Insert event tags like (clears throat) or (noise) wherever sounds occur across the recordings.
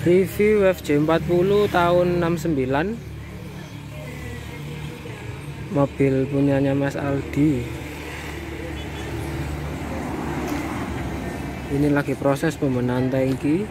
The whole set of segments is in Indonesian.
review FJ40 tahun 69 mobil punyanya Mas Aldi. Ini lagi proses pembenahan tangki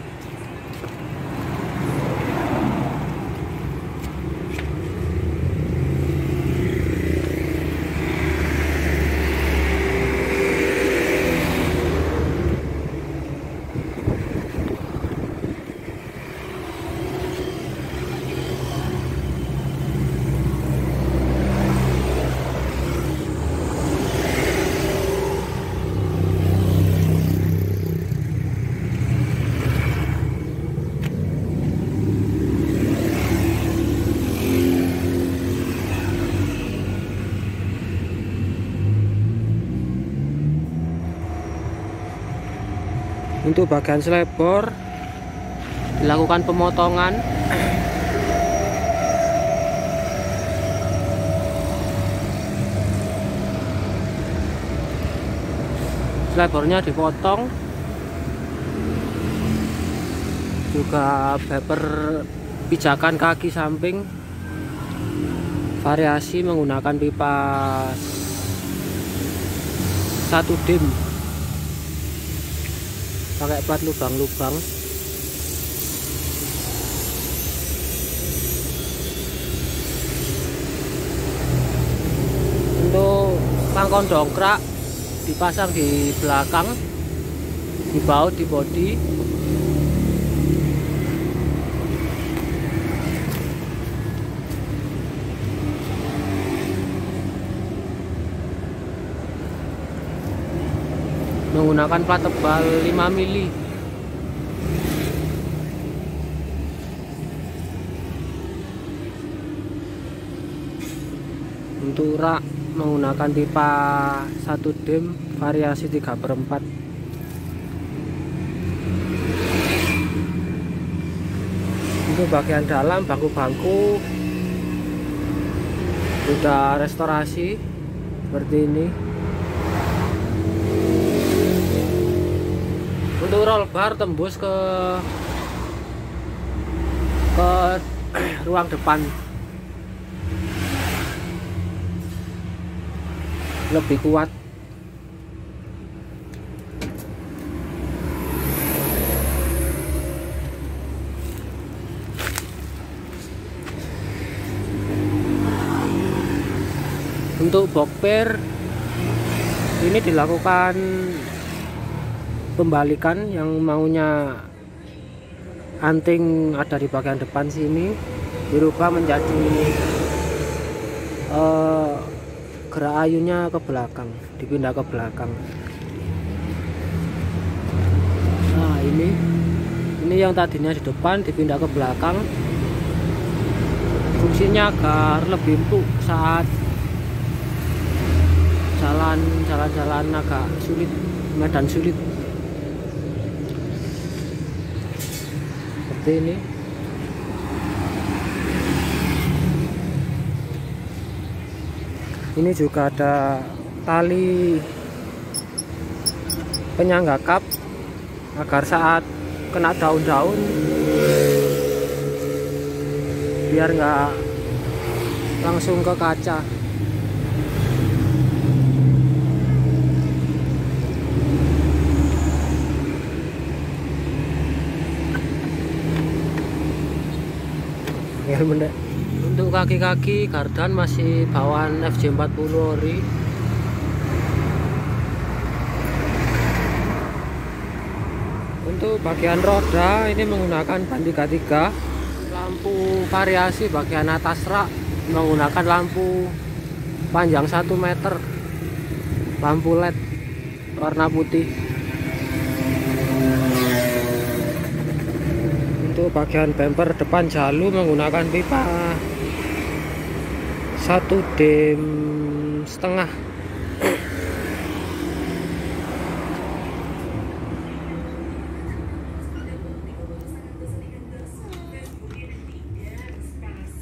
untuk bagian selebor dilakukan pemotongan. Selebornya dipotong. Juga beber pijakan kaki samping. Variasi menggunakan pipa satu dim pakai plat lubang-lubang. Untuk pangkon dongkrak dipasang di belakang di baut di bodi menggunakan plat tebal 5 mili. Untuk rak menggunakan pipa 1 dim variasi 3 per 4 untuk bagian dalam bangku-bangku sudah restorasi seperti ini untuk roll bar tembus ke ke (clears throat) ruang depan. Lebih kuat. Untuk bokper ini dilakukan pembalikan yang maunya anting ada di bagian depan sini dirubah menjadi uh, gerak ayunya ke belakang dipindah ke belakang. Nah ini ini yang tadinya di depan dipindah ke belakang. Fungsinya agar lebih empuk saat jalan jalan-jalan agak sulit medan sulit seperti ini. Ini juga ada tali penyangga kap agar saat kena daun-daun biar nggak langsung ke kaca untuk kaki-kaki kardan masih bawaan FJ40 ori. Untuk bagian roda ini menggunakan ban 33 lampu variasi bagian atas rak menggunakan lampu panjang 1 meter. Lampu led warna putih untuk bagian bumper depan jalu menggunakan pipa. Satu dim setengah.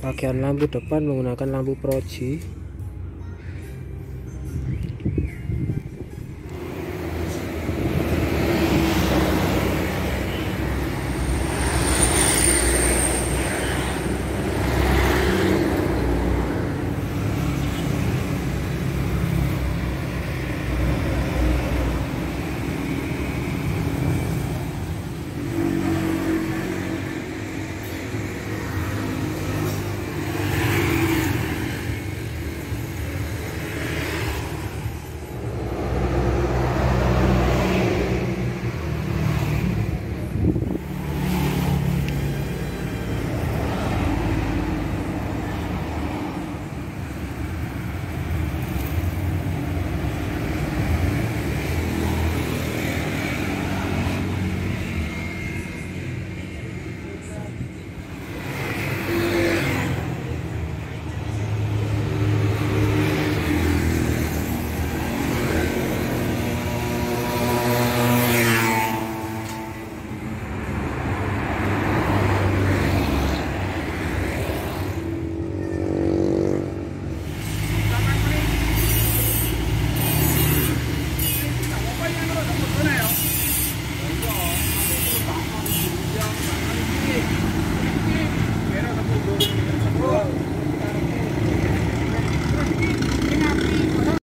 Bagian lampu depan menggunakan lampu proji